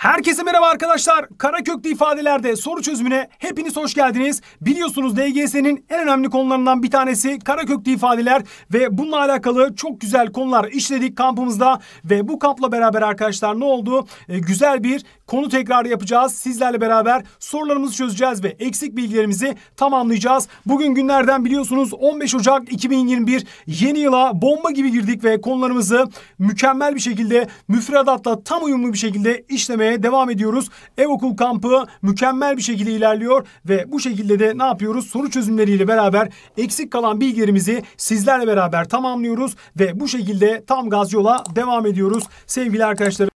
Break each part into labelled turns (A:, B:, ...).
A: Herkese merhaba arkadaşlar. Kara köklü ifadelerde soru çözümüne hepiniz hoş geldiniz. Biliyorsunuz DGS'nin en önemli konularından bir tanesi kara köklü ifadeler ve bununla alakalı çok güzel konular işledik kampımızda ve bu kampla beraber arkadaşlar ne oldu? Ee, güzel bir konu tekrarı yapacağız. Sizlerle beraber sorularımızı çözeceğiz ve eksik bilgilerimizi tamamlayacağız. Bugün günlerden biliyorsunuz 15 Ocak 2021 yeni yıla bomba gibi girdik ve konularımızı mükemmel bir şekilde müfredatla tam uyumlu bir şekilde işlemeye yapmaya devam ediyoruz. Ev okul kampı mükemmel bir şekilde ilerliyor ve bu şekilde de ne yapıyoruz? Soru çözümleriyle beraber eksik kalan bilgilerimizi sizlerle beraber tamamlıyoruz ve bu şekilde tam gaz yola devam ediyoruz. Sevgili arkadaşlarım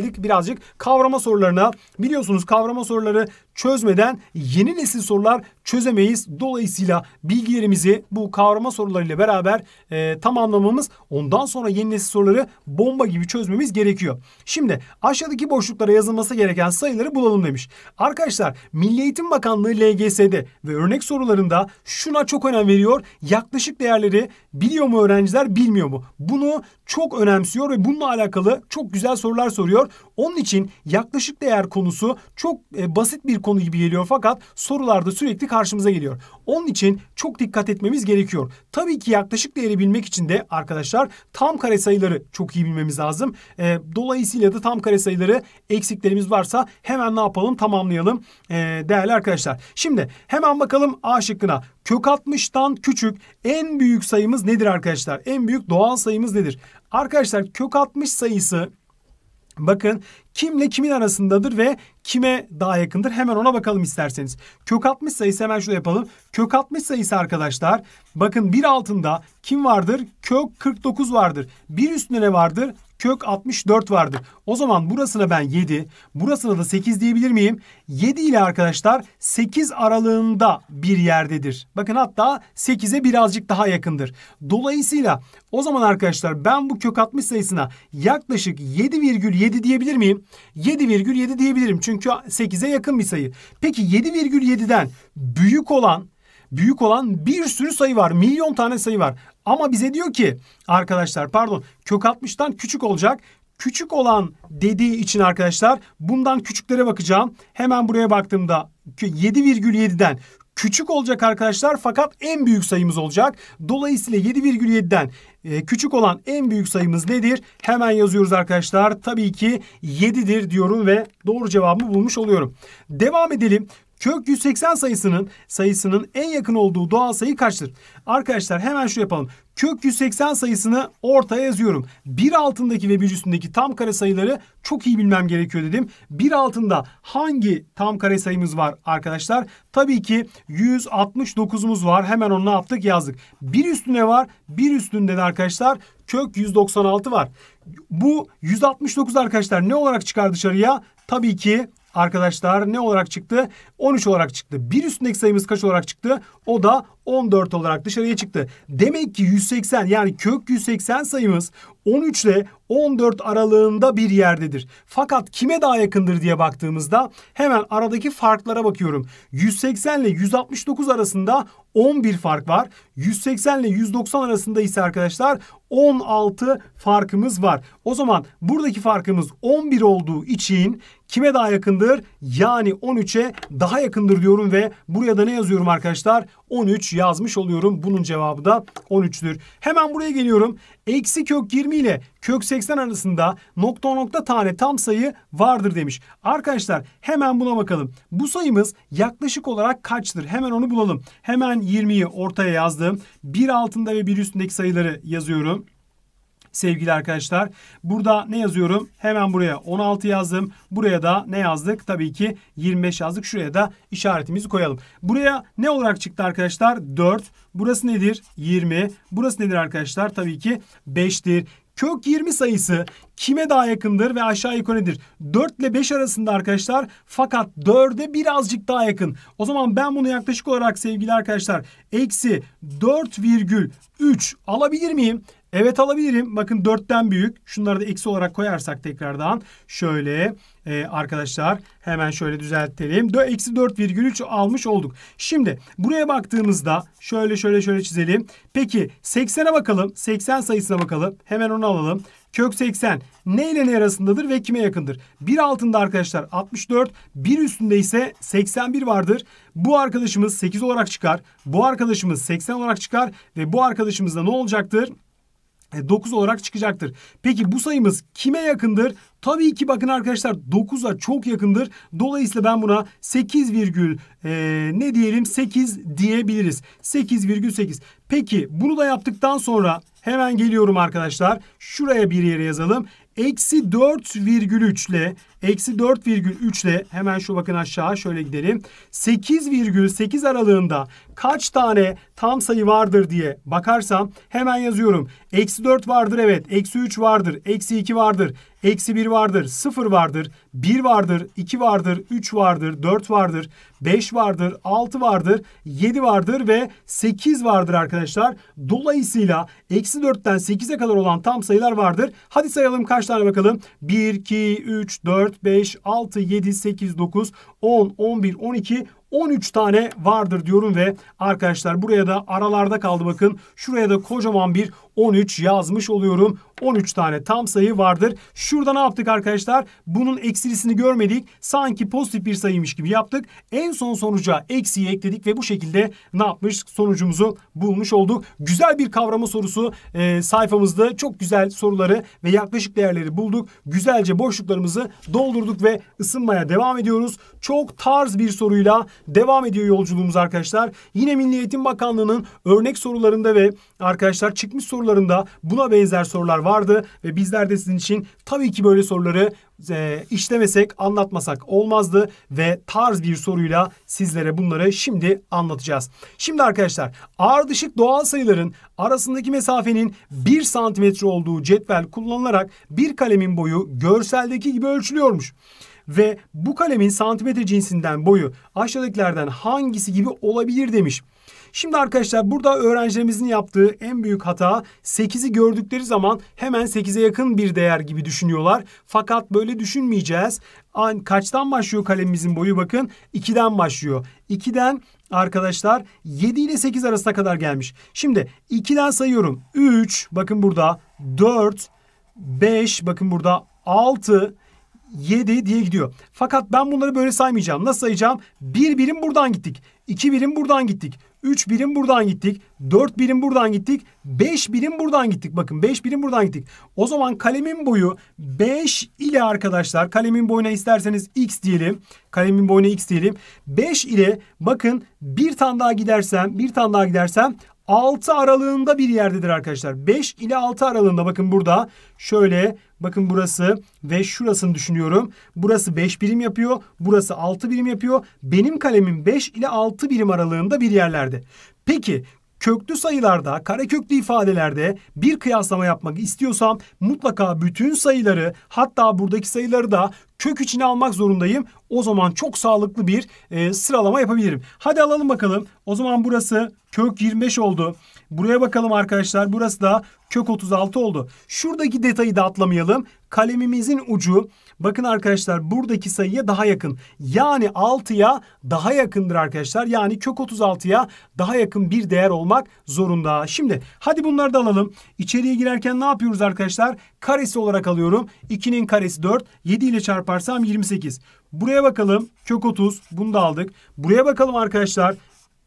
A: geldik birazcık kavrama sorularına. Biliyorsunuz kavrama soruları çözmeden yeni nesil sorular çözemeyiz. Dolayısıyla bilgilerimizi bu kavrama sorularıyla beraber e, tamamlamamız ondan sonra yeni nesil soruları bomba gibi çözmemiz gerekiyor. Şimdi aşağıdaki boşluklara yazılması gereken sayıları bulalım demiş. Arkadaşlar Milli Eğitim Bakanlığı LGS'de ve örnek sorularında şuna çok önem veriyor. Yaklaşık değerleri biliyor mu öğrenciler bilmiyor mu? Bunu çok önemsiyor ve bununla alakalı çok güzel sorular soruyor. Onun için yaklaşık değer konusu çok e, basit bir konu gibi geliyor fakat sorularda sürekli karşımıza geliyor. Onun için çok dikkat etmemiz gerekiyor. Tabii ki yaklaşık değeri bilmek için de arkadaşlar tam kare sayıları çok iyi bilmemiz lazım. E, dolayısıyla da tam kare sayıları eksiklerimiz varsa hemen ne yapalım tamamlayalım e, değerli arkadaşlar. Şimdi hemen bakalım A şıkkına. Kök 60'tan küçük en büyük sayımız nedir arkadaşlar? En büyük doğal sayımız nedir? Arkadaşlar kök 60 sayısı Bakın kimle kimin arasındadır ve kime daha yakındır? Hemen ona bakalım isterseniz. Kök 60 sayısı hemen şurada yapalım. Kök 60 sayısı arkadaşlar bakın bir altında kim vardır? Kök 49 vardır. Bir üstünde ne vardır? Kök 64 vardır. O zaman burasına ben 7, burasına da 8 diyebilir miyim? 7 ile arkadaşlar 8 aralığında bir yerdedir. Bakın hatta 8'e birazcık daha yakındır. Dolayısıyla o zaman arkadaşlar ben bu kök 60 sayısına yaklaşık 7,7 diyebilir miyim? 7,7 diyebilirim çünkü 8'e yakın bir sayı. Peki 7,7'den büyük olan büyük olan bir sürü sayı var. Milyon tane sayı var. Ama bize diyor ki arkadaşlar pardon kök 60'tan küçük olacak. Küçük olan dediği için arkadaşlar bundan küçüklere bakacağım. Hemen buraya baktığımda 7,7'den küçük olacak arkadaşlar fakat en büyük sayımız olacak. Dolayısıyla 7,7'den e, küçük olan en büyük sayımız nedir? Hemen yazıyoruz arkadaşlar. Tabii ki 7'dir diyorum ve doğru cevabımı bulmuş oluyorum. Devam edelim. Kök 180 sayısının sayısının en yakın olduğu doğal sayı kaçtır? Arkadaşlar hemen şu yapalım. Kök 180 sayısını ortaya yazıyorum. Bir altındaki ve bir üstündeki tam kare sayıları çok iyi bilmem gerekiyor dedim. Bir altında hangi tam kare sayımız var arkadaşlar? Tabii ki 169'umuz var. Hemen onu ne yaptık yazdık. Bir üstünde var. Bir üstünde de arkadaşlar kök 196 var. Bu 169 arkadaşlar ne olarak çıkar dışarıya? Tabii ki arkadaşlar ne olarak çıktı? 13 olarak çıktı. Bir üstündeki sayımız kaç olarak çıktı? O da 14 olarak dışarıya çıktı. Demek ki 180 yani kök 180 sayımız 13 ile 14 aralığında bir yerdedir. Fakat kime daha yakındır diye baktığımızda hemen aradaki farklara bakıyorum. 180 ile 169 arasında 11 fark var. 180 ile 190 arasında ise arkadaşlar 16 farkımız var. O zaman buradaki farkımız 11 olduğu için kime daha yakındır? Yani 13'e daha yakındır diyorum ve buraya da ne yazıyorum arkadaşlar? 13 yazmış oluyorum. Bunun cevabı da 13'tür. Hemen buraya geliyorum. Eksi kök 20 ile kök 80 arasında nokta nokta tane tam sayı vardır demiş. Arkadaşlar hemen buna bakalım. Bu sayımız yaklaşık olarak kaçtır? Hemen onu bulalım. Hemen 20'yi ortaya yazdım. Bir altında ve bir üstündeki sayıları yazıyorum sevgili arkadaşlar. Burada ne yazıyorum? Hemen buraya 16 yazdım. Buraya da ne yazdık? Tabii ki 25 yazdık. Şuraya da işaretimizi koyalım. Buraya ne olarak çıktı arkadaşlar? 4. Burası nedir? 20. Burası nedir arkadaşlar? Tabii ki 5'tir. Kök 20 sayısı kime daha yakındır ve aşağı yukarı nedir? 4 ile 5 arasında arkadaşlar fakat 4'e birazcık daha yakın. O zaman ben bunu yaklaşık olarak sevgili arkadaşlar eksi 4,3 alabilir miyim? Evet alabilirim. Bakın 4'ten büyük. Şunları da eksi olarak koyarsak tekrardan şöyle e, arkadaşlar hemen şöyle düzeltelim. Eksi 4,3 almış olduk. Şimdi buraya baktığımızda şöyle şöyle şöyle çizelim. Peki 80'e bakalım. 80 sayısına bakalım. Hemen onu alalım. Kök 80 ne ile ne arasındadır ve kime yakındır? Bir altında arkadaşlar 64, bir üstünde ise 81 vardır. Bu arkadaşımız 8 olarak çıkar. Bu arkadaşımız 80 olarak çıkar ve bu arkadaşımız da ne olacaktır? 9 e, olarak çıkacaktır. Peki bu sayımız kime yakındır? Tabii ki bakın arkadaşlar 9'a çok yakındır. Dolayısıyla ben buna 8 virgül e, ne diyelim 8 diyebiliriz. 8,8. Peki bunu da yaptıktan sonra hemen geliyorum arkadaşlar. Şuraya bir yere yazalım. Eksi 4,3 ile eksi 4,3 ile hemen şu bakın aşağı şöyle gidelim. 8,8 aralığında kaç tane tam sayı vardır diye bakarsam hemen yazıyorum. Eksi 4 vardır evet. Eksi 3 vardır. Eksi 2 vardır. Eksi 1 vardır. 0 vardır. 1 vardır. 2 vardır. 3 vardır. 4 vardır. 5 vardır. 6 vardır. 7 vardır ve 8 vardır arkadaşlar. Dolayısıyla eksi 4'ten 8'e kadar olan tam sayılar vardır. Hadi sayalım kaç tane bakalım. 1, 2, 3, 4, 5, 6, 7, 8, 9, 10, 11, 12, 13 tane vardır diyorum ve arkadaşlar buraya da aralarda kaldı bakın. Şuraya da kocaman bir 13 yazmış oluyorum. 13 tane tam sayı vardır. Şurada ne yaptık arkadaşlar? Bunun eksilisini görmedik. Sanki pozitif bir sayıymış gibi yaptık. En son sonuca eksiyi ekledik ve bu şekilde ne yapmış? Sonucumuzu bulmuş olduk. Güzel bir kavrama sorusu e, sayfamızda. Çok güzel soruları ve yaklaşık değerleri bulduk. Güzelce boşluklarımızı doldurduk ve ısınmaya devam ediyoruz. Çok tarz bir soruyla devam ediyor yolculuğumuz arkadaşlar. Yine Milli Eğitim Bakanlığı'nın örnek sorularında ve arkadaşlar çıkmış sorularında buna benzer sorular vardı ve bizler de sizin için tabii ki böyle soruları e, işlemesek, anlatmasak olmazdı ve tarz bir soruyla sizlere bunları şimdi anlatacağız. Şimdi arkadaşlar ardışık doğal sayıların arasındaki mesafenin 1 santimetre olduğu cetvel kullanılarak bir kalemin boyu görseldeki gibi ölçülüyormuş ve bu kalemin santimetre cinsinden boyu aşağıdakilerden hangisi gibi olabilir demiş. Şimdi arkadaşlar burada öğrencilerimizin yaptığı en büyük hata 8'i gördükleri zaman hemen 8'e yakın bir değer gibi düşünüyorlar. Fakat böyle düşünmeyeceğiz. Kaçtan başlıyor kalemimizin boyu bakın 2'den başlıyor. 2'den arkadaşlar 7 ile 8 arasına kadar gelmiş. Şimdi 2'den sayıyorum. 3 bakın burada 4 5 bakın burada 6 7 diye gidiyor. Fakat ben bunları böyle saymayacağım. Nasıl sayacağım? Bir birim buradan gittik. 2 birim buradan gittik. 3 birim buradan gittik. 4 birim buradan gittik. 5 birim buradan gittik. Bakın 5 birim buradan gittik. O zaman kalemin boyu 5 ile arkadaşlar kalemin boyuna isterseniz x diyelim. Kalemin boyuna x diyelim. 5 ile bakın bir tane daha gidersem bir tane daha gidersem 6 aralığında bir yerdedir arkadaşlar. 5 ile 6 aralığında bakın burada şöyle bakın burası ve şurasını düşünüyorum. Burası 5 birim yapıyor. Burası 6 birim yapıyor. Benim kalemim 5 ile 6 birim aralığında bir yerlerde. Peki köklü sayılarda, kareköklü ifadelerde bir kıyaslama yapmak istiyorsam mutlaka bütün sayıları hatta buradaki sayıları da kök içine almak zorundayım. O zaman çok sağlıklı bir e, sıralama yapabilirim. Hadi alalım bakalım. O zaman burası kök 25 oldu. Buraya bakalım arkadaşlar. Burası da kök 36 oldu. Şuradaki detayı da atlamayalım. Kalemimizin ucu bakın arkadaşlar buradaki sayıya daha yakın. Yani 6'ya daha yakındır arkadaşlar. Yani kök 36'ya daha yakın bir değer olmak zorunda. Şimdi hadi bunları da alalım. İçeriye girerken ne yapıyoruz arkadaşlar? Karesi olarak alıyorum. 2'nin karesi 4. 7 ile çarparsam 28. Buraya bakalım. Kök 30. Bunu da aldık. Buraya bakalım arkadaşlar.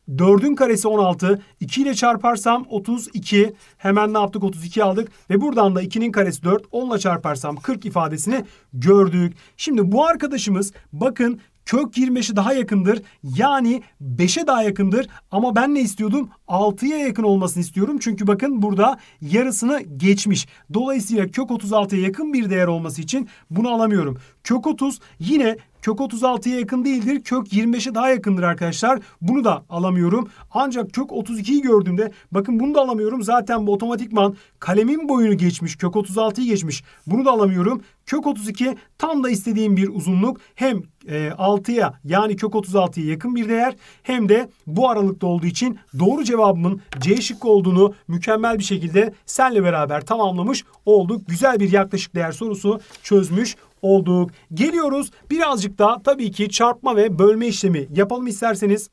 A: 4'ün karesi 16. 2 ile çarparsam 32. Hemen ne yaptık? 32 aldık. Ve buradan da 2'nin karesi 4. 10 ile çarparsam 40 ifadesini gördük. Şimdi bu arkadaşımız bakın kök 25'i daha yakındır. Yani 5'e daha yakındır. Ama ben ne istiyordum? 6'ya yakın olmasını istiyorum. Çünkü bakın burada yarısını geçmiş. Dolayısıyla kök 36'ya yakın bir değer olması için bunu alamıyorum. Kök 30 yine kök 36'ya yakın değildir. Kök 25'e daha yakındır arkadaşlar. Bunu da alamıyorum. Ancak kök 32'yi gördüğümde bakın bunu da alamıyorum. Zaten bu otomatikman kalemin boyunu geçmiş. Kök 36'yı geçmiş. Bunu da alamıyorum. Kök 32 tam da istediğim bir uzunluk. Hem e, 6'ya yani kök 36'ya yakın bir değer hem de bu aralıkta olduğu için doğru cevabımın C şıkkı olduğunu mükemmel bir şekilde senle beraber tamamlamış olduk. Güzel bir yaklaşık değer sorusu çözmüş olduk. Geliyoruz birazcık da tabii ki çarpma ve bölme işlemi yapalım isterseniz.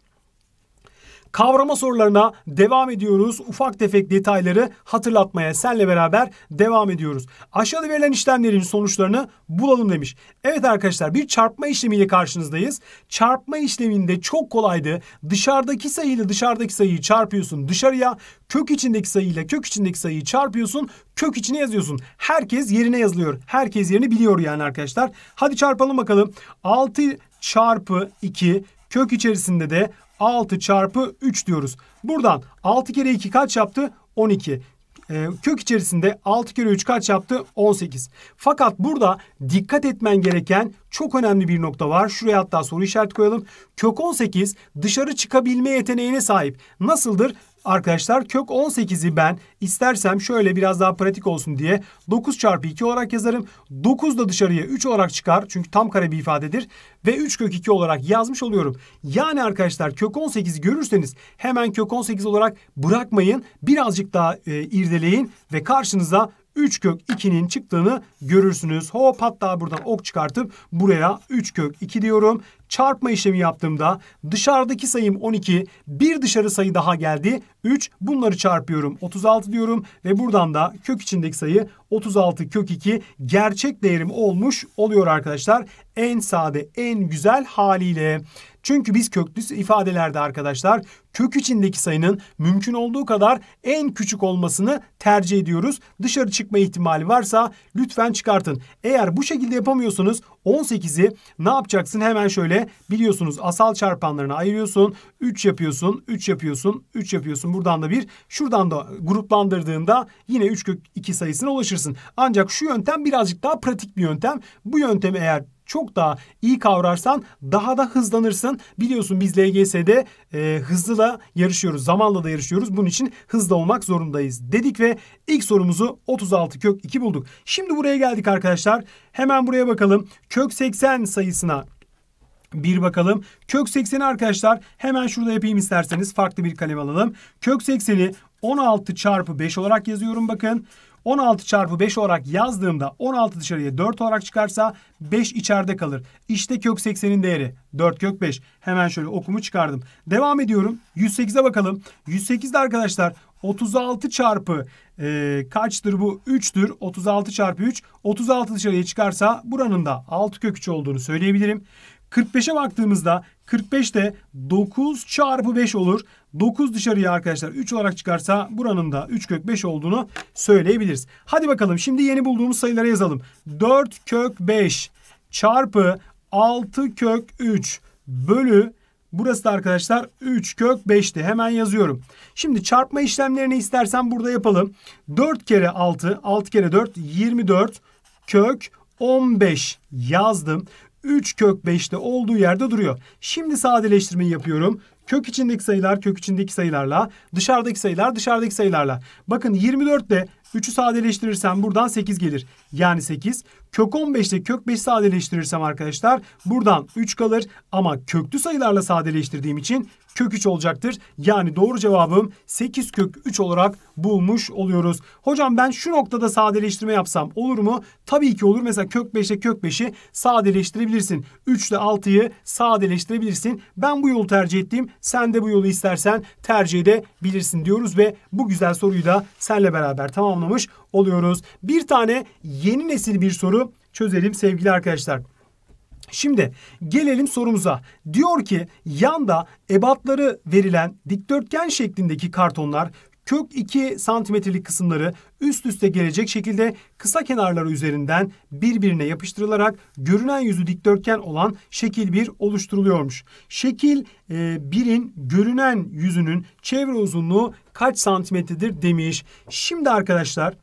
A: Kavrama sorularına devam ediyoruz. Ufak tefek detayları hatırlatmaya senle beraber devam ediyoruz. Aşağıda verilen işlemlerin sonuçlarını bulalım demiş. Evet arkadaşlar bir çarpma işlemiyle karşınızdayız. Çarpma işleminde çok kolaydı. Dışarıdaki sayıyla dışarıdaki sayıyı çarpıyorsun dışarıya. Kök içindeki sayıyla kök içindeki sayıyı çarpıyorsun. Kök içine yazıyorsun. Herkes yerine yazılıyor. Herkes yerini biliyor yani arkadaşlar. Hadi çarpalım bakalım. 6 çarpı 2 kök içerisinde de 6 çarpı 3 diyoruz. Buradan 6 kere 2 kaç yaptı? 12. Ee, kök içerisinde 6 kere 3 kaç yaptı? 18. Fakat burada dikkat etmen gereken çok önemli bir nokta var. Şuraya hatta soru işareti koyalım. Kök 18 dışarı çıkabilme yeteneğine sahip. Nasıldır? Arkadaşlar kök 18'i ben istersem şöyle biraz daha pratik olsun diye 9 çarpı 2 olarak yazarım. 9 da dışarıya 3 olarak çıkar. Çünkü tam kare bir ifadedir. Ve 3 kök 2 olarak yazmış oluyorum. Yani arkadaşlar kök 18 görürseniz hemen kök 18 olarak bırakmayın. Birazcık daha e, irdeleyin ve karşınıza 3 kök 2'nin çıktığını görürsünüz. Hop hatta buradan ok çıkartıp buraya 3 kök 2 diyorum. Çarpma işlemi yaptığımda dışarıdaki sayım 12, bir dışarı sayı daha geldi. 3 bunları çarpıyorum 36 diyorum ve buradan da kök içindeki sayı 36 kök 2 gerçek değerim olmuş oluyor arkadaşlar. En sade en güzel haliyle. Çünkü biz köklü ifadelerde arkadaşlar kök içindeki sayının mümkün olduğu kadar en küçük olmasını tercih ediyoruz. Dışarı çıkma ihtimali varsa lütfen çıkartın. Eğer bu şekilde yapamıyorsunuz 18'i ne yapacaksın? Hemen şöyle biliyorsunuz asal çarpanlarına ayırıyorsun. 3 yapıyorsun, 3 yapıyorsun, 3 yapıyorsun. Buradan da bir, şuradan da gruplandırdığında yine 3 kök 2 sayısına ulaşırsın. Ancak şu yöntem birazcık daha pratik bir yöntem. Bu yöntemi eğer çok daha iyi kavrarsan daha da hızlanırsın. Biliyorsun biz LGS'de e, hızlı da yarışıyoruz. Zamanla da yarışıyoruz. Bunun için hızlı olmak zorundayız dedik ve ilk sorumuzu 36 kök 2 bulduk. Şimdi buraya geldik arkadaşlar. Hemen buraya bakalım. Kök 80 sayısına bir bakalım. Kök 80'i arkadaşlar hemen şurada yapayım isterseniz. Farklı bir kalem alalım. Kök 80'i 16 çarpı 5 olarak yazıyorum bakın. 16 çarpı 5 olarak yazdığımda 16 dışarıya 4 olarak çıkarsa 5 içeride kalır. İşte kök 80'in değeri 4 kök 5. Hemen şöyle okumu çıkardım. Devam ediyorum. 108'e bakalım. 108'de arkadaşlar 36 çarpı e, kaçtır bu? 3'tür. 36 çarpı 3. 36 dışarıya çıkarsa buranın da 6 kök 3 olduğunu söyleyebilirim. 45'e baktığımızda 45 de 9 çarpı 5 olur. 9 dışarıya arkadaşlar 3 olarak çıkarsa buranın da 3 kök 5 olduğunu söyleyebiliriz. Hadi bakalım şimdi yeni bulduğumuz sayıları yazalım. 4 kök 5 çarpı 6 kök 3 bölü Burası da arkadaşlar 3 kök 5'ti. Hemen yazıyorum. Şimdi çarpma işlemlerini istersen burada yapalım. 4 kere 6, 6 kere 4, 24 kök 15 yazdım. 3 kök 5'te olduğu yerde duruyor. Şimdi sadeleştirmeyi yapıyorum. Kök içindeki sayılar kök içindeki sayılarla, dışarıdaki sayılar dışarıdaki sayılarla. Bakın 24 de 3'ü sadeleştirirsem buradan 8 gelir. Yani 8. Kök 15'te kök 5 sadeleştirirsem arkadaşlar buradan 3 kalır. Ama köklü sayılarla sadeleştirdiğim için kök 3 olacaktır. Yani doğru cevabım 8 kök 3 olarak bulmuş oluyoruz. Hocam ben şu noktada sadeleştirme yapsam olur mu? Tabii ki olur. Mesela kök 5'e kök 5'i sadeleştirebilirsin. 3 ile 6'yı sadeleştirebilirsin. Ben bu yolu tercih ettim. Sen de bu yolu istersen tercih edebilirsin diyoruz ve bu güzel soruyu da senle beraber tamamlamış oluyoruz. Bir tane yeni nesil bir soru çözelim sevgili arkadaşlar. Şimdi gelelim sorumuza. Diyor ki yanda ebatları verilen dikdörtgen şeklindeki kartonlar kök 2 santimetrelik kısımları üst üste gelecek şekilde kısa kenarları üzerinden birbirine yapıştırılarak görünen yüzü dikdörtgen olan şekil 1 oluşturuluyormuş. Şekil 1'in e, görünen yüzünün çevre uzunluğu kaç santimetredir demiş. Şimdi arkadaşlar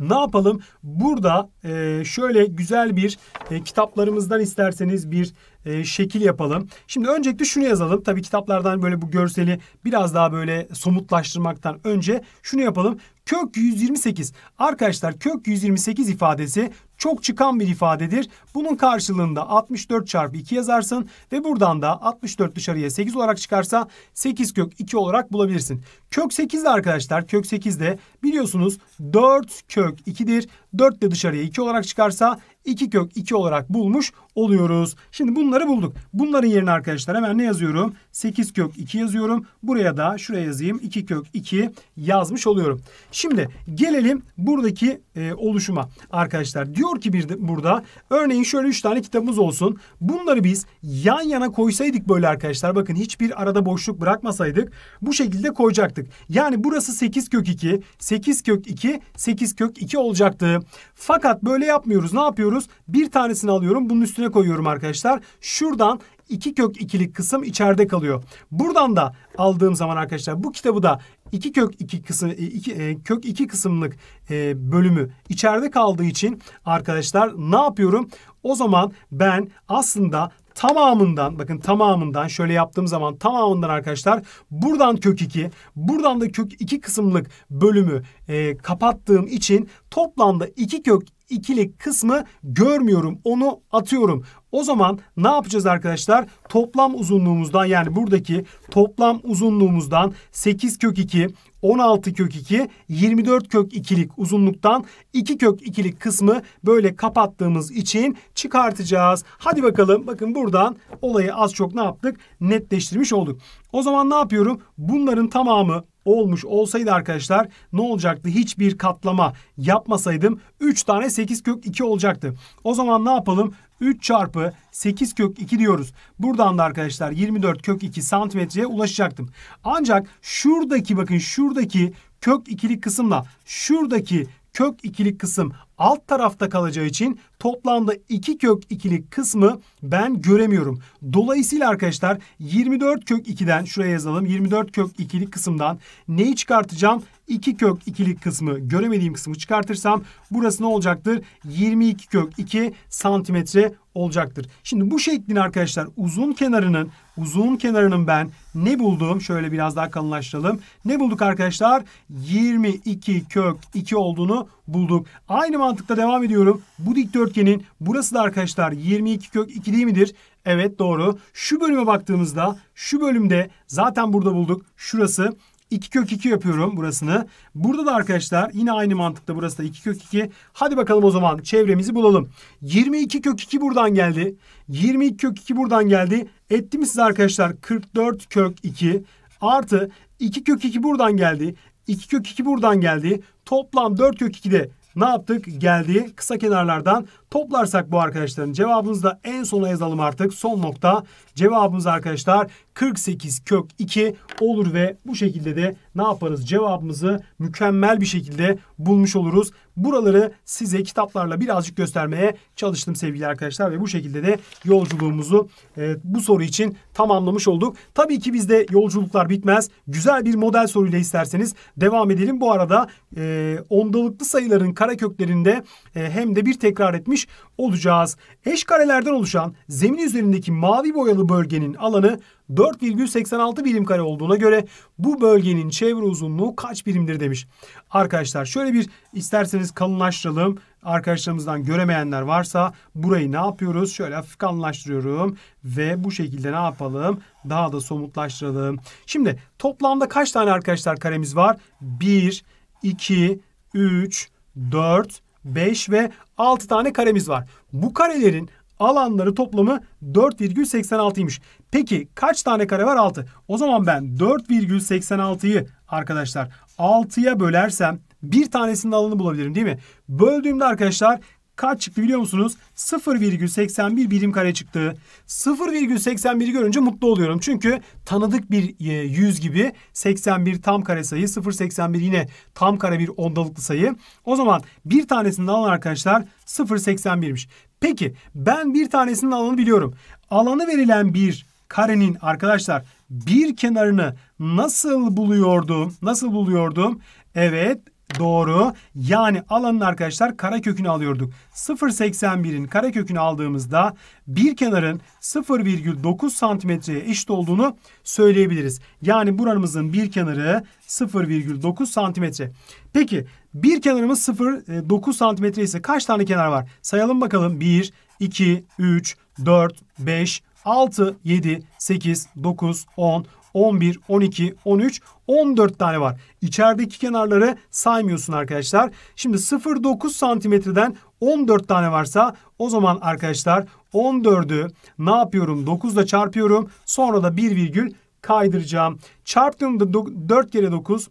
A: Ne yapalım? Burada e, şöyle güzel bir e, kitaplarımızdan isterseniz bir e, şekil yapalım. Şimdi öncelikle şunu yazalım. Tabii kitaplardan böyle bu görseli biraz daha böyle somutlaştırmaktan önce şunu yapalım. Kök 128. Arkadaşlar kök 128 ifadesi çok çıkan bir ifadedir. Bunun karşılığında 64 çarpı 2 yazarsın ve buradan da 64 dışarıya 8 olarak çıkarsa 8 kök 2 olarak bulabilirsin. Kök 8 de arkadaşlar kök 8 de biliyorsunuz 4 kök 2'dir. 4 de dışarıya 2 olarak çıkarsa 2 kök 2 olarak bulmuş oluyoruz. Şimdi bunları bulduk. Bunların yerine arkadaşlar hemen ne yazıyorum? 8 kök 2 yazıyorum. Buraya da şuraya yazayım. 2 kök 2 yazmış oluyorum. Şimdi gelelim buradaki e, oluşuma arkadaşlar. Diyor ki bir de burada örneğin şöyle 3 tane kitabımız olsun. Bunları biz yan yana koysaydık böyle arkadaşlar. Bakın hiçbir arada boşluk bırakmasaydık bu şekilde koyacaktık. Yani burası 8 kök 2, 8 kök 2, 8 kök 2 olacaktı. Fakat böyle yapmıyoruz. Ne yapıyoruz? Bir tanesini alıyorum. Bunun üstüne koyuyorum arkadaşlar. Şuradan 2 kök 2'lik kısım içeride kalıyor. Buradan da aldığım zaman arkadaşlar bu kitabı da 2 kök 2 kısım iki, e, kök 2 kısımlık e, bölümü içeride kaldığı için arkadaşlar ne yapıyorum? O zaman ben aslında tamamından bakın tamamından şöyle yaptığım zaman tamamından arkadaşlar buradan kök 2 buradan da kök 2 kısımlık bölümü e, kapattığım için toplamda 2 kök ikilik kısmı görmüyorum. Onu atıyorum. O zaman ne yapacağız arkadaşlar? Toplam uzunluğumuzdan yani buradaki toplam uzunluğumuzdan 8 kök 2 16 kök 2, 24 kök 2'lik uzunluktan 2 kök 2'lik kısmı böyle kapattığımız için çıkartacağız. Hadi bakalım bakın buradan olayı az çok ne yaptık? Netleştirmiş olduk. O zaman ne yapıyorum? Bunların tamamı olmuş olsaydı arkadaşlar ne olacaktı? Hiçbir katlama yapmasaydım 3 tane 8 kök 2 olacaktı. O zaman ne yapalım? 3 çarpı 8 kök 2 diyoruz. Buradan da arkadaşlar 24 kök 2 santimetreye ulaşacaktım. Ancak şuradaki bakın şuradaki kök ikilik kısımla şuradaki kök ikilik kısım alt tarafta kalacağı için toplamda 2 kök ikilik kısmı ben göremiyorum. Dolayısıyla arkadaşlar 24 kök 2'den şuraya yazalım. 24 kök ikilik kısımdan neyi çıkartacağım? 2 kök ikilik kısmı göremediğim kısmı çıkartırsam burası ne olacaktır? 22 kök 2 santimetre olacaktır. Şimdi bu şeklin arkadaşlar uzun kenarının uzun kenarının ben ne buldum? Şöyle biraz daha kalınlaştıralım. Ne bulduk arkadaşlar? 22 kök 2 olduğunu bulduk. Aynı mantıkla devam ediyorum. Bu dikdörtgenin burası da arkadaşlar 22 kök 2 değil midir? Evet doğru. Şu bölüme baktığımızda şu bölümde zaten burada bulduk. Şurası 2 kök 2 yapıyorum burasını. Burada da arkadaşlar yine aynı mantıkta burası da 2 kök 2. Hadi bakalım o zaman çevremizi bulalım. 22 kök 2 buradan geldi. 22 kök 2 buradan geldi. Etti mi size arkadaşlar 44 kök 2 artı 2 kök 2 buradan geldi. 2 kök 2 buradan geldi. Toplam 4 kök 2 de ne yaptık? Geldi kısa kenarlardan toplarsak bu arkadaşların cevabımızı da en sona yazalım artık. Son nokta cevabımız arkadaşlar 48 kök 2 olur ve bu şekilde de ne yaparız? Cevabımızı mükemmel bir şekilde bulmuş oluruz. Buraları size kitaplarla birazcık göstermeye çalıştım sevgili arkadaşlar ve bu şekilde de yolculuğumuzu e, bu soru için tamamlamış olduk. Tabii ki bizde yolculuklar bitmez. Güzel bir model soruyla isterseniz devam edelim. Bu arada e, ondalıklı sayıların kareköklerinde e, hem de bir tekrar etmiş olacağız. Eş karelerden oluşan zemin üzerindeki mavi boyalı bölgenin alanı 4,86 birim kare olduğuna göre bu bölgenin çevre uzunluğu kaç birimdir demiş. Arkadaşlar şöyle bir isterseniz kalınlaştıralım. Arkadaşlarımızdan göremeyenler varsa burayı ne yapıyoruz? Şöyle hafif kalınlaştırıyorum ve bu şekilde ne yapalım? Daha da somutlaştıralım. Şimdi toplamda kaç tane arkadaşlar karemiz var? 1, 2, 3, 4, 5 ve 6 tane karemiz var. Bu karelerin alanları toplamı 4,86'ymış. Peki kaç tane kare var? 6. O zaman ben 4,86'yı arkadaşlar 6'ya bölersem bir tanesinin alanı bulabilirim değil mi? Böldüğümde arkadaşlar kaç çıktı biliyor musunuz? 0,81 birim kare çıktı. 0,81'i görünce mutlu oluyorum. Çünkü tanıdık bir e, yüz gibi 81 tam kare sayı, 0,81 yine tam kare bir ondalıklı sayı. O zaman bir tanesinin alanı arkadaşlar 0,81'miş. Peki ben bir tanesinin alanı biliyorum. Alanı verilen bir karenin arkadaşlar bir kenarını nasıl buluyordum? Nasıl buluyordum? Evet Doğru. Yani alanın arkadaşlar kare kökünü alıyorduk. 0.81'in kare kökünü aldığımızda bir kenarın 0,9 santimetreye eşit olduğunu söyleyebiliriz. Yani buramızın bir kenarı 0,9 santimetre. Peki bir kenarımız 0,9 santimetre ise kaç tane kenar var? Sayalım bakalım. 1, 2, 3, 4, 5, 6, 7, 8, 9, 10, 11, 12, 13, 14 tane var. İçerideki kenarları saymıyorsun arkadaşlar. Şimdi 0,9 santimetreden 14 tane varsa o zaman arkadaşlar 14'ü ne yapıyorum? 9 ile çarpıyorum. Sonra da 1 virgül kaydıracağım. Çarptığımda 4 kere 9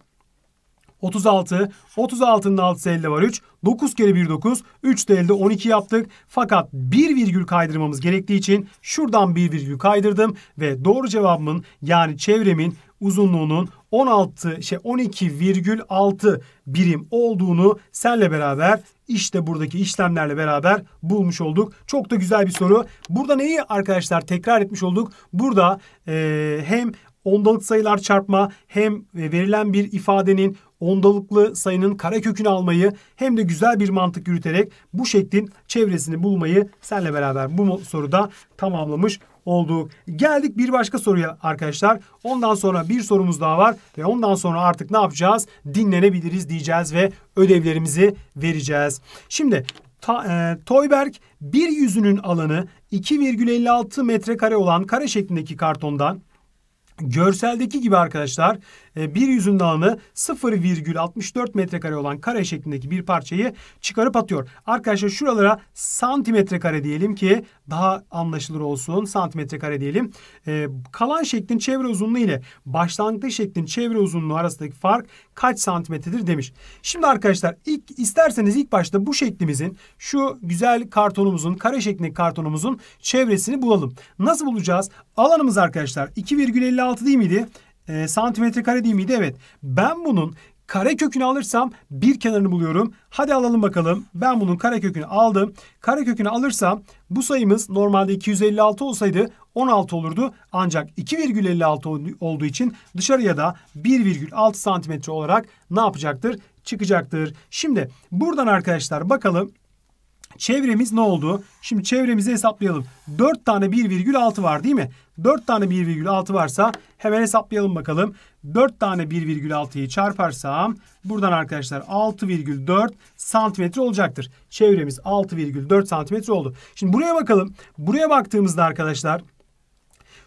A: 36. 36'nın 6'sı elde var 3. 9 kere 1 9. 3 de elde 12 yaptık. Fakat bir virgül kaydırmamız gerektiği için şuradan bir virgül kaydırdım. Ve doğru cevabımın yani çevremin uzunluğunun 16 şey 12,6 birim olduğunu senle beraber işte buradaki işlemlerle beraber bulmuş olduk. Çok da güzel bir soru. Burada neyi arkadaşlar tekrar etmiş olduk? Burada e, hem ondalık sayılar çarpma hem verilen bir ifadenin ondalıklı sayının karekökünü almayı hem de güzel bir mantık yürüterek bu şeklin çevresini bulmayı senle beraber bu soruda tamamlamış olduk. Geldik bir başka soruya arkadaşlar. Ondan sonra bir sorumuz daha var ve ondan sonra artık ne yapacağız? Dinlenebiliriz diyeceğiz ve ödevlerimizi vereceğiz. Şimdi Ta, e, Toyberg bir yüzünün alanı 2,56 metrekare olan kare şeklindeki kartondan Görseldeki gibi arkadaşlar bir yüzün alanı 0,64 metrekare olan kare şeklindeki bir parçayı çıkarıp atıyor. Arkadaşlar şuralara santimetre kare diyelim ki daha anlaşılır olsun. Santimetre kare diyelim. Ee, kalan şeklin çevre uzunluğu ile başlangıç şeklin çevre uzunluğu arasındaki fark kaç santimetredir demiş. Şimdi arkadaşlar ilk isterseniz ilk başta bu şeklimizin şu güzel kartonumuzun kare şeklindeki kartonumuzun çevresini bulalım. Nasıl bulacağız? Alanımız arkadaşlar 2,56 değil miydi? E, santimetre kare değil miydi? Evet. Ben bunun kare kökünü alırsam bir kenarını buluyorum. Hadi alalım bakalım. Ben bunun kare kökünü aldım. Kare kökünü alırsam bu sayımız normalde 256 olsaydı 16 olurdu. Ancak 2,56 olduğu için dışarıya da 1,6 santimetre olarak ne yapacaktır? Çıkacaktır. Şimdi buradan arkadaşlar bakalım Çevremiz ne oldu? Şimdi çevremizi hesaplayalım. 4 tane 1,6 var değil mi? 4 tane 1,6 varsa hemen hesaplayalım bakalım. 4 tane 1,6'yı çarparsam buradan arkadaşlar 6,4 santimetre olacaktır. Çevremiz 6,4 santimetre oldu. Şimdi buraya bakalım. Buraya baktığımızda arkadaşlar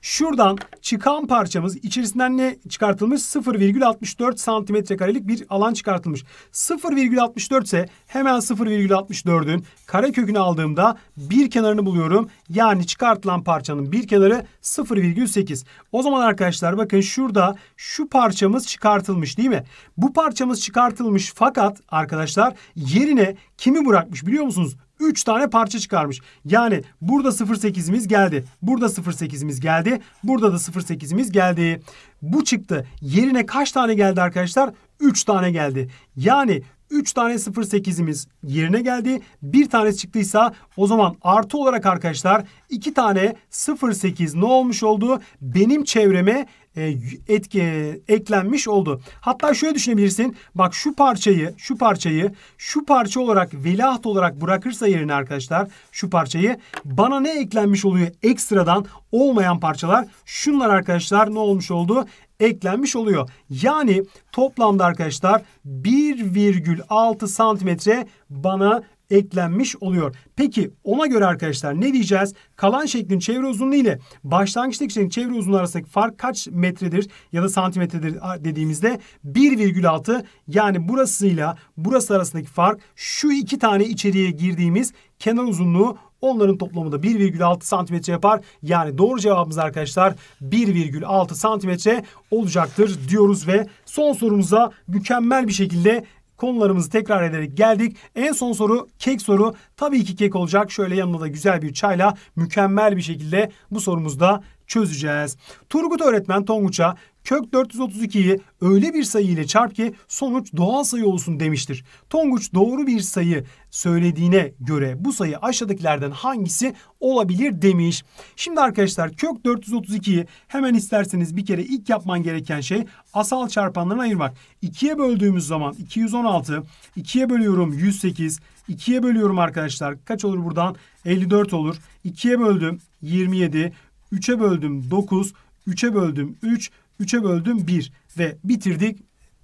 A: Şuradan çıkan parçamız içerisinden ne çıkartılmış? 0,64 santimetre karelik bir alan çıkartılmış. 0,64 ise hemen 0,64'ün kare kökünü aldığımda bir kenarını buluyorum. Yani çıkartılan parçanın bir kenarı 0,8. O zaman arkadaşlar bakın şurada şu parçamız çıkartılmış değil mi? Bu parçamız çıkartılmış fakat arkadaşlar yerine kimi bırakmış biliyor musunuz? 3 tane parça çıkarmış. Yani burada 0.8'imiz geldi. Burada 0.8'imiz geldi. Burada da 0.8'imiz geldi. Bu çıktı. Yerine kaç tane geldi arkadaşlar? 3 tane geldi. Yani 3 tane 0.8'imiz yerine geldi. Bir tanesi çıktıysa o zaman artı olarak arkadaşlar 2 tane 0.8 ne olmuş oldu? Benim çevreme e, etki, eklenmiş oldu. Hatta şöyle düşünebilirsin. Bak şu parçayı, şu parçayı, şu parça olarak veliaht olarak bırakırsa yerine arkadaşlar şu parçayı bana ne eklenmiş oluyor ekstradan olmayan parçalar? Şunlar arkadaşlar ne olmuş oldu? eklenmiş oluyor. Yani toplamda arkadaşlar 1,6 santimetre bana eklenmiş oluyor. Peki ona göre arkadaşlar ne diyeceğiz? Kalan şeklin çevre uzunluğu ile başlangıçtaki şeklin çevre uzunluğu arasındaki fark kaç metredir ya da santimetredir dediğimizde 1,6 yani burasıyla burası arasındaki fark şu iki tane içeriye girdiğimiz kenar uzunluğu Onların toplamı da 1,6 santimetre yapar. Yani doğru cevabımız arkadaşlar 1,6 santimetre olacaktır diyoruz ve son sorumuza mükemmel bir şekilde konularımızı tekrar ederek geldik. En son soru kek soru. Tabii ki kek olacak. Şöyle yanında da güzel bir çayla mükemmel bir şekilde bu sorumuzu da çözeceğiz. Turgut öğretmen Tonguç'a kök 432'yi öyle bir sayı ile çarp ki sonuç doğal sayı olsun demiştir. Tonguç doğru bir sayı söylediğine göre bu sayı aşağıdakilerden hangisi olabilir demiş. Şimdi arkadaşlar kök 432'yi hemen isterseniz bir kere ilk yapman gereken şey asal çarpanlarına ayırmak. 2'ye böldüğümüz zaman 216, 2'ye bölüyorum 108, 2'ye bölüyorum arkadaşlar. Kaç olur buradan? 54 olur. 2'ye böldüm 27, 3'e böldüm 9, 3'e böldüm 3, 3'e böldüm 1 ve bitirdik.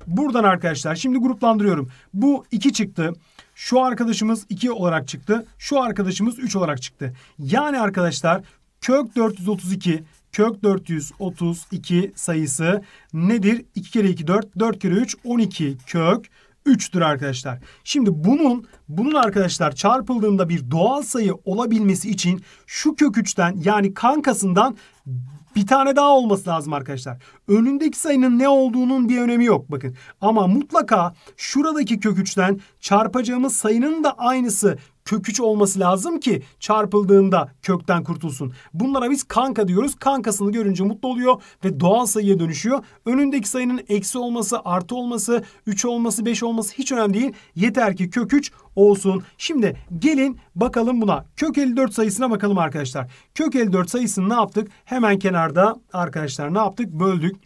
A: Buradan arkadaşlar şimdi gruplandırıyorum. Bu 2 çıktı. Şu arkadaşımız 2 olarak çıktı. Şu arkadaşımız 3 olarak çıktı. Yani arkadaşlar kök 432 kök 432 sayısı nedir? 2 kere 2 4, 4 kere 3 12 kök 3'tür arkadaşlar. Şimdi bunun bunun arkadaşlar çarpıldığında bir doğal sayı olabilmesi için şu kök 3'ten yani kankasından bir tane daha olması lazım arkadaşlar. Önündeki sayının ne olduğunun bir önemi yok bakın. Ama mutlaka şuradaki kök 3'ten çarpacağımız sayının da aynısı kök 3 olması lazım ki çarpıldığında kökten kurtulsun. Bunlara biz kanka diyoruz. Kankasını görünce mutlu oluyor ve doğal sayıya dönüşüyor. Önündeki sayının eksi olması, artı olması, 3 olması, 5 olması hiç önemli değil. Yeter ki kök 3 olsun. Şimdi gelin bakalım buna. Kök 54 sayısına bakalım arkadaşlar. Kök 54 sayısını ne yaptık? Hemen kenarda arkadaşlar ne yaptık? Böldük.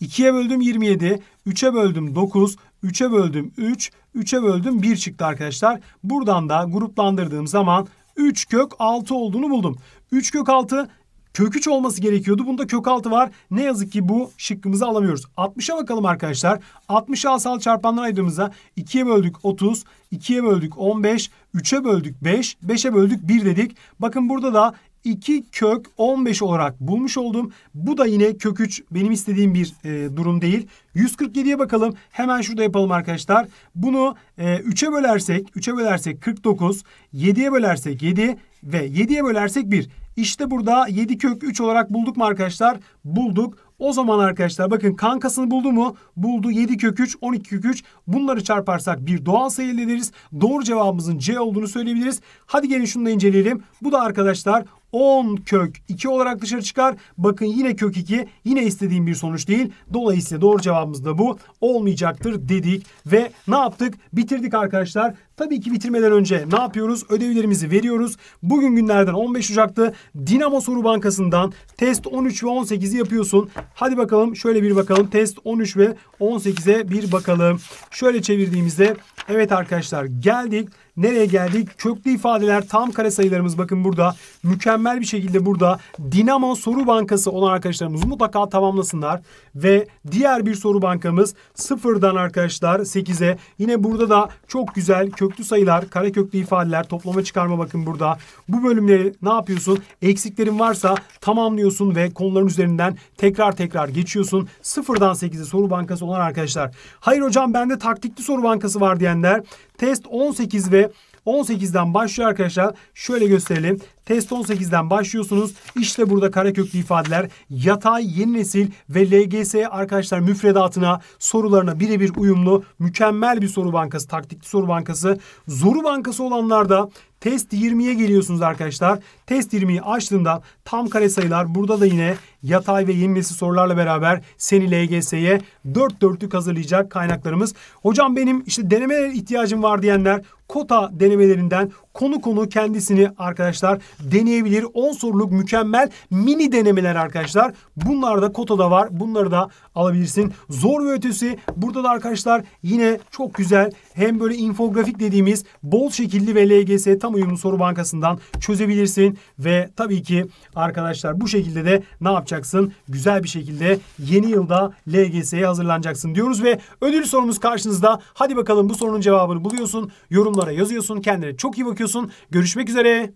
A: 2'ye böldüm 27, 3'e böldüm 9, 3'e böldüm 3, 3'e böldüm 1 çıktı arkadaşlar. Buradan da gruplandırdığım zaman 3 kök 6 olduğunu buldum. 3 kök 6 kök 3 olması gerekiyordu. Bunda kök 6 var. Ne yazık ki bu şıkkımızı alamıyoruz. 60'a bakalım arkadaşlar. 60'ı asal çarpanlar ayırdığımızda 2'ye böldük 30, 2'ye böldük 15, 3'e böldük 5, 5'e böldük 1 dedik. Bakın burada da 2 kök 15 olarak bulmuş oldum. Bu da yine kök 3 benim istediğim bir e, durum değil. 147'ye bakalım. Hemen şurada yapalım arkadaşlar. Bunu e, 3'e bölersek 3'e bölersek 49, 7'ye bölersek 7 ve 7'ye bölersek 1. İşte burada 7 kök 3 olarak bulduk mu arkadaşlar? Bulduk. O zaman arkadaşlar bakın kankasını buldu mu? Buldu 7 kök 3, 12 kök 3. Bunları çarparsak bir doğal sayı elde ederiz. Doğru cevabımızın C olduğunu söyleyebiliriz. Hadi gelin şunu da inceleyelim. Bu da arkadaşlar 10 kök 2 olarak dışarı çıkar. Bakın yine kök 2 yine istediğim bir sonuç değil. Dolayısıyla doğru cevabımız da bu olmayacaktır dedik ve ne yaptık? Bitirdik arkadaşlar. Tabii ki bitirmeden önce ne yapıyoruz? Ödevlerimizi veriyoruz. Bugün günlerden 15 Ocak'ta Dinamo Soru Bankası'ndan test 13 ve 18'i yapıyorsun. Hadi bakalım şöyle bir bakalım. Test 13 ve 18'e bir bakalım. Şöyle çevirdiğimizde evet arkadaşlar geldik. Nereye geldik? Köklü ifadeler tam kare sayılarımız bakın burada. Mükemmel bir şekilde burada Dinamo Soru Bankası olan arkadaşlarımız mutlaka tamamlasınlar. Ve diğer bir soru bankamız sıfırdan arkadaşlar 8'e. Yine burada da çok güzel köklü sayılar, kare köklü ifadeler, toplama çıkarma bakın burada. Bu bölümleri ne yapıyorsun? Eksiklerin varsa tamamlıyorsun ve konuların üzerinden tekrar tekrar geçiyorsun. Sıfırdan 8'e soru bankası olan arkadaşlar. Hayır hocam bende taktikli soru bankası var diyenler test 18 ve 18'den başlıyor arkadaşlar. Şöyle gösterelim. Test 18'den başlıyorsunuz. İşte burada kareköklü ifadeler yatay, yeni nesil ve LGS arkadaşlar müfredatına, sorularına birebir uyumlu mükemmel bir soru bankası, taktikli soru bankası. Zoru bankası olanlarda Test 20'ye geliyorsunuz arkadaşlar. Test 20'yi açtığında tam kare sayılar burada da yine yatay ve yeni nesil sorularla beraber seni LGS'ye 4 dörtlük hazırlayacak kaynaklarımız. Hocam benim işte denemeler ihtiyacım var diyenler kota denemelerinden konu konu kendisini arkadaşlar deneyebilir. 10 soruluk mükemmel mini denemeler arkadaşlar. Bunlar da kotada var. Bunları da alabilirsin. Zor ve ötesi burada da arkadaşlar yine çok güzel hem böyle infografik dediğimiz bol şekilli ve LGS tam uyumlu soru bankasından çözebilirsin ve tabii ki arkadaşlar bu şekilde de ne yapacaksın? Güzel bir şekilde yeni yılda LGS'ye hazırlanacaksın diyoruz ve ödül sorumuz karşınızda. Hadi bakalım bu sorunun cevabını buluyorsun. Yorumlara yazıyorsun. Kendine çok iyi bakıyorsun. Görüşmek üzere.